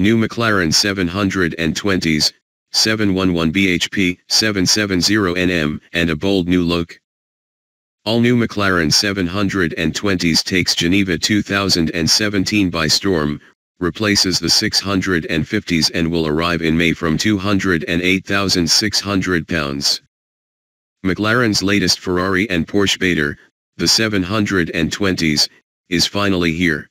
New McLaren 720s, 711 bhp, 770 nm, and a bold new look. All new McLaren 720s takes Geneva 2017 by storm, replaces the 650s and will arrive in May from £208,600. McLaren's latest Ferrari and Porsche beater, the 720s, is finally here.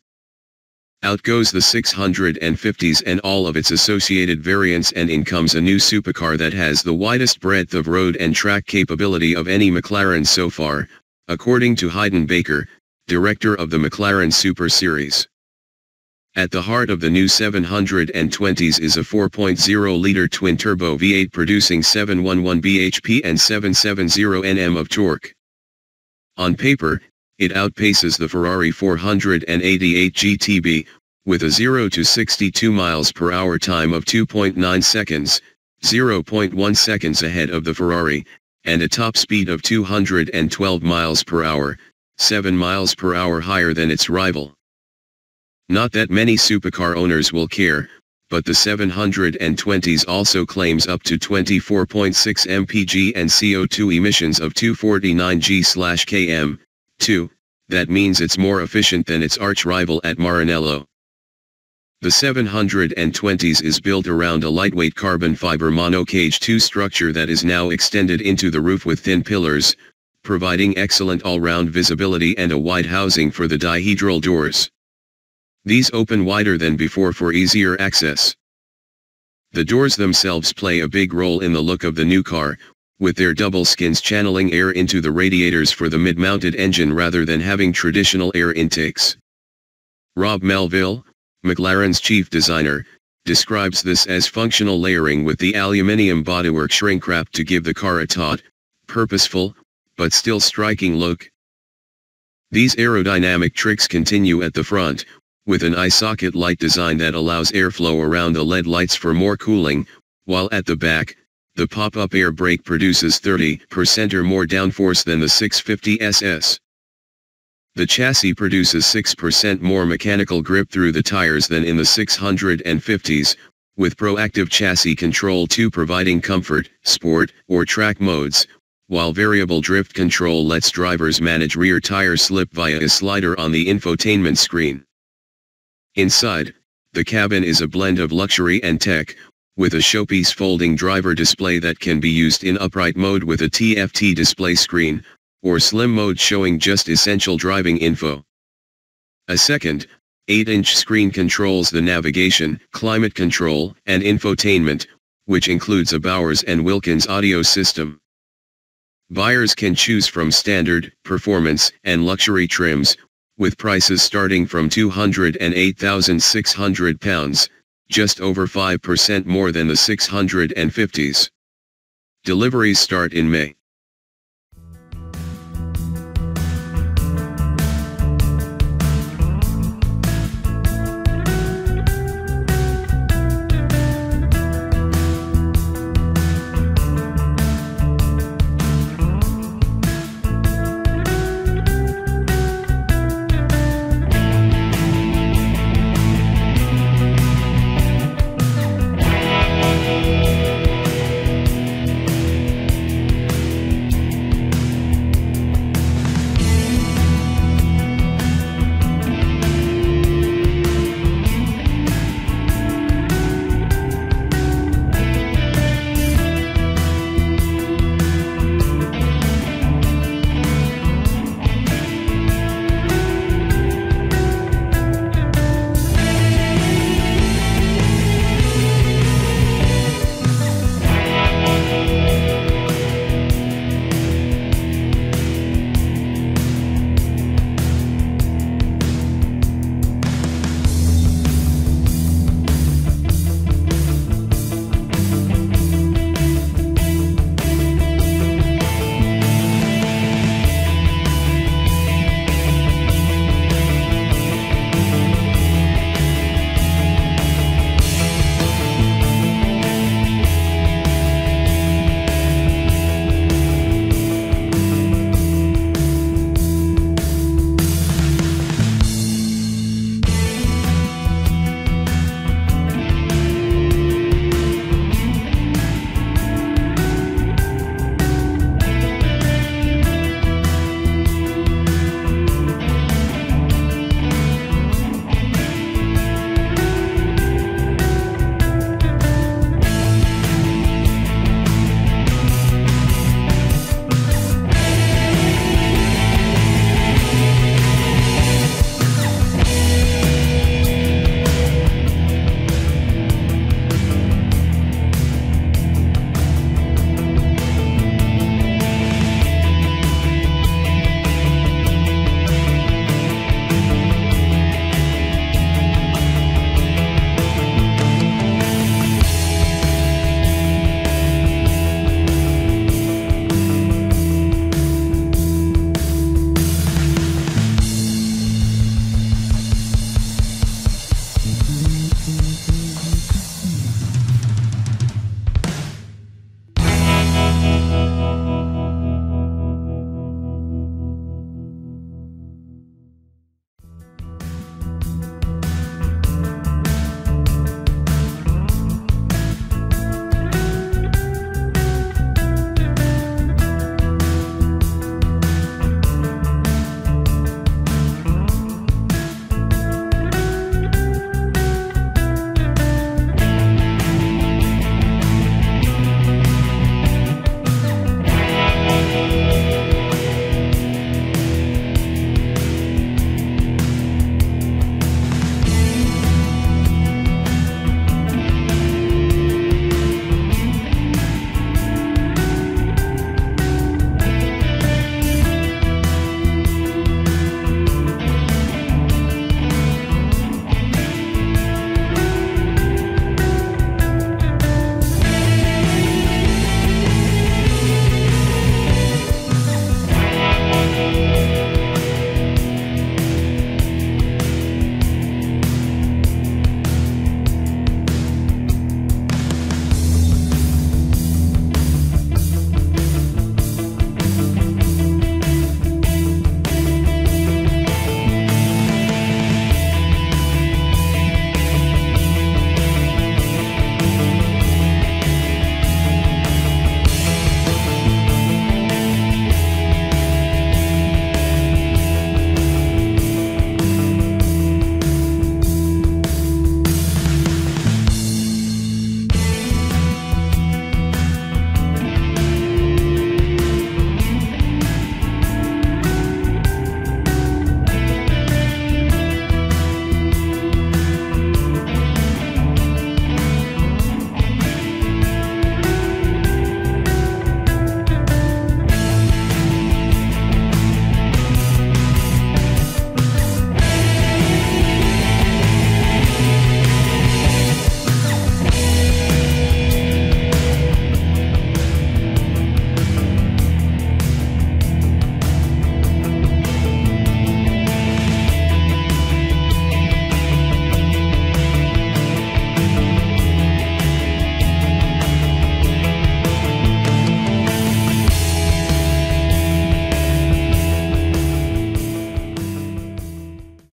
Out goes the 650s and all of its associated variants and in comes a new supercar that has the widest breadth of road and track capability of any McLaren so far, according to Haydn Baker, director of the McLaren Super Series. At the heart of the new 720s is a 4.0-liter twin-turbo V8 producing 711 bhp and 770 Nm of torque. On paper, it outpaces the Ferrari 488 GTB, with a 0 to 62 miles per hour time of 2.9 seconds, 0.1 seconds ahead of the Ferrari, and a top speed of 212 miles per hour, 7 miles per hour higher than its rival. Not that many supercar owners will care, but the 720s also claims up to 24.6 mpg and CO2 emissions of 249 g/km, 2, that means it's more efficient than its arch-rival at Maranello. The 720s is built around a lightweight carbon fiber monocage 2 structure that is now extended into the roof with thin pillars, providing excellent all-round visibility and a wide housing for the dihedral doors. These open wider than before for easier access. The doors themselves play a big role in the look of the new car, with their double skins channeling air into the radiators for the mid-mounted engine rather than having traditional air intakes. Rob Melville, McLaren's chief designer, describes this as functional layering with the aluminium bodywork shrink wrap to give the car a taut, purposeful, but still striking look. These aerodynamic tricks continue at the front, with an eye socket light design that allows airflow around the LED lights for more cooling, while at the back, the pop-up air brake produces 30% or more downforce than the 650 SS. The chassis produces 6% more mechanical grip through the tires than in the 650s, with proactive chassis control 2 providing comfort, sport, or track modes, while variable drift control lets drivers manage rear tire slip via a slider on the infotainment screen. Inside, the cabin is a blend of luxury and tech, with a showpiece folding driver display that can be used in upright mode with a TFT display screen, or slim mode showing just essential driving info. A second, 8-inch screen controls the navigation, climate control, and infotainment, which includes a Bowers & Wilkins audio system. Buyers can choose from standard, performance, and luxury trims, with prices starting from £208,600, just over 5% more than the 650s. Deliveries start in May.